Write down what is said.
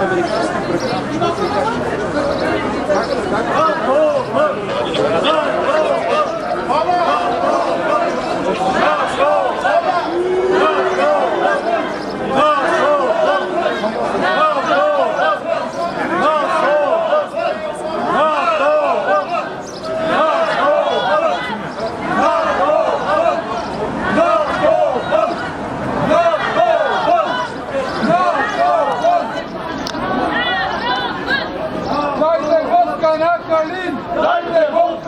Американски Colline, donne des bons